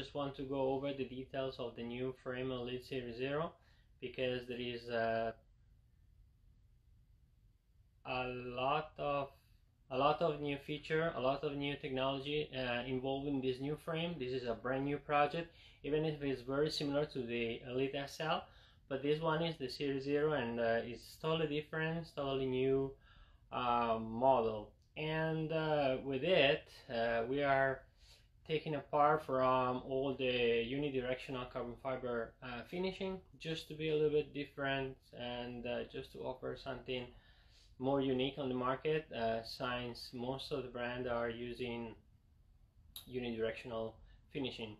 just want to go over the details of the new frame Elite Series Zero because there is a, a lot of a lot of new feature, a lot of new technology uh, involved in this new frame. This is a brand new project, even if it's very similar to the Elite SL, but this one is the Series Zero and uh, it's totally different, totally new uh, model. And uh, with it, uh, we are taking apart from all the unidirectional carbon fiber uh, finishing just to be a little bit different and just to offer something more unique on the market. Uh, since most of the brand are using unidirectional finishing.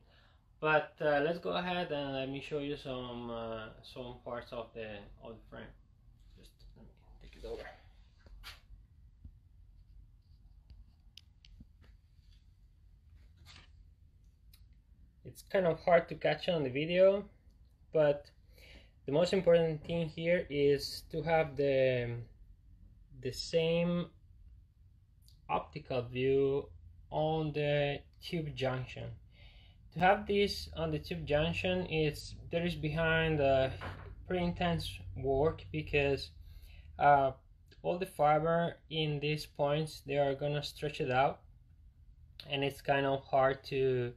But uh, let's go ahead and let me show you some uh, some parts of the of the frame just let me take it over it's kind of hard to catch on the video but the most important thing here is to have the the same optical view on the tube junction. To have this on the tube junction it's there is behind a pretty intense work because uh, all the fiber in these points they are gonna stretch it out and it's kind of hard to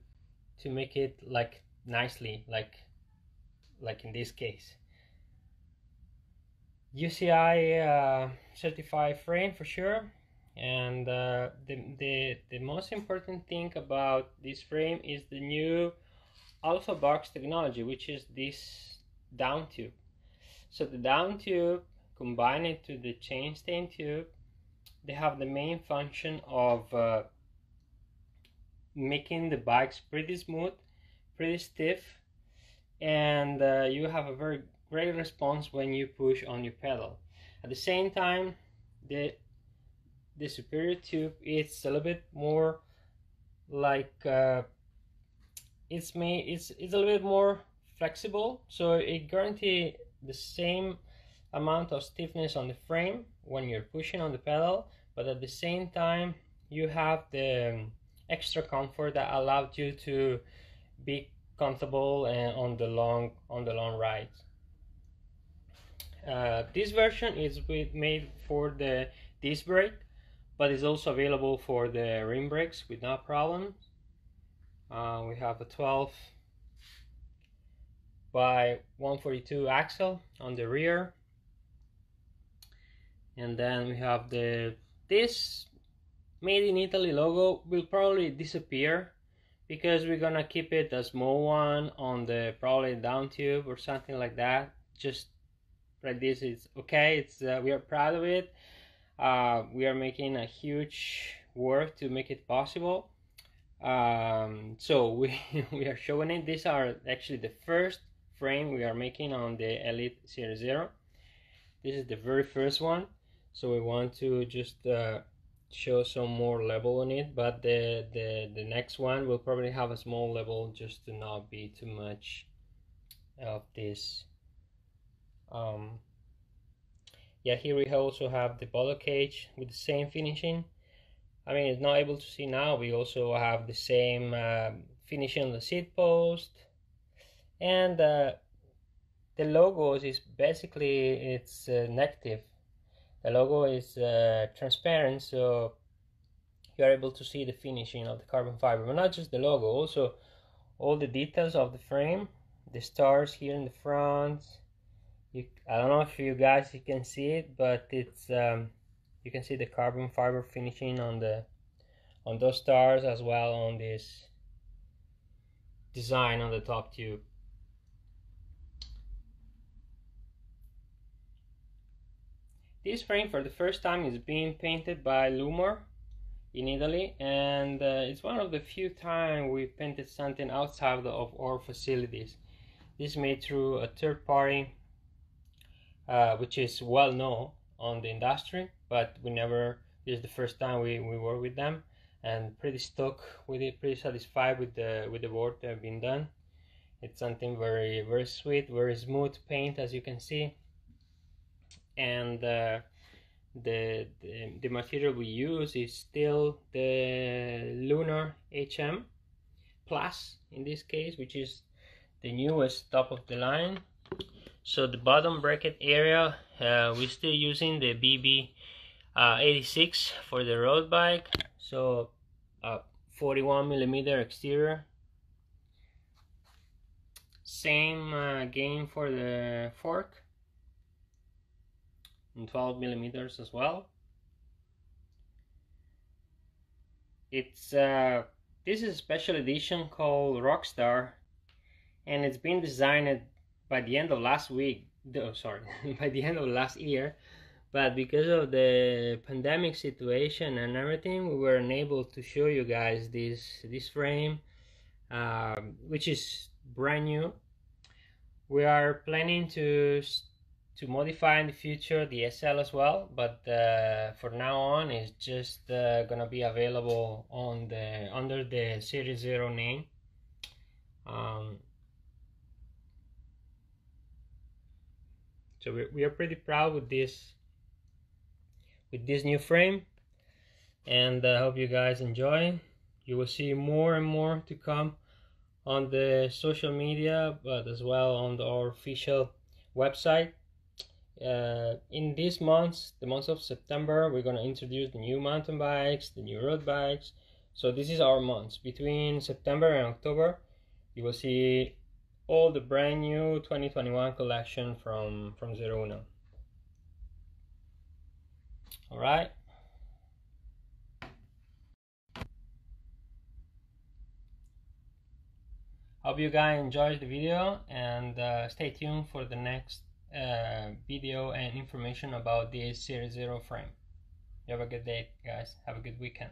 to make it like nicely like like in this case. UCI uh, certified frame for sure. And uh, the, the, the most important thing about this frame is the new Alpha Box technology which is this down tube. So the down tube combined to the chain stay tube they have the main function of uh, making the bikes pretty smooth pretty stiff and uh, you have a very great response when you push on your pedal. At the same time, the the superior tube is a little bit more like uh, it's made it's it's a little bit more flexible, so it guarantees the same amount of stiffness on the frame when you're pushing on the pedal, but at the same time you have the um, extra comfort that allowed you to be comfortable and on the long on the long ride. Uh, this version is with, made for the disc brake, but is also available for the rim brakes with no problem. Uh, we have a 12 by 142 axle on the rear. And then we have the this made in Italy logo will probably disappear because we're gonna keep it a small one on the probably down tube or something like that just like this. Is okay. It's uh, we are proud of it. Uh, we are making a huge work to make it possible. Um, so we we are showing it. These are actually the first frame we are making on the Elite Series Zero. This is the very first one. So we want to just uh, show some more level on it but the, the the next one will probably have a small level just to not be too much of this um, yeah here we also have the bottle cage with the same finishing. I mean it's not able to see now. We also have the same uh, finishing on the seat post. And uh, the logos is basically it's uh, negative the logo is uh, transparent so you are able to see the finishing of the carbon fiber but not just the logo also all the details of the frame the stars here in the front. You, I don't know if you guys you can see it but it's um, you can see the carbon fiber finishing on the on those stars as well on this design on the top tube this frame for the first time is being painted by Lumor in Italy and uh, it's one of the few times we painted something outside of our facilities this is made through a third party uh, which is well known on the industry, but we never. This is the first time we, we work with them, and pretty stuck with it, pretty satisfied with the with the work that have been done. It's something very very sweet, very smooth paint as you can see, and uh, the, the the material we use is still the Lunar HM plus in this case which is the newest top of the line. So the bottom bracket area uh, we're still using the BB uh, 86 for the road bike. So uh, 41 millimeter exterior. Same uh, gain for the fork and 12 millimeters as well. It's uh, this is a special edition called Rockstar and it's been designed by the end of last week oh, sorry by the end of last year. But because of the pandemic situation and everything we were unable to show you guys this this frame um, which is brand new. We are planning to to modify in the future the SL as well but uh, for now on it's just uh, gonna be available on the under the series 0 name. Um, so we, we are pretty proud with this with this new frame and I uh, hope you guys enjoy. You will see more and more to come on the social media but as well on the, our official website uh, in these months the month of September we're going to introduce the new mountain bikes the new road bikes. So this is our months between September and October you will see all the brand new 2021 collection from from Zero Uno. All right. Hope you guys enjoyed the video and uh, stay tuned for the next uh, video and information about the series zero frame. You have a good day guys. Have a good weekend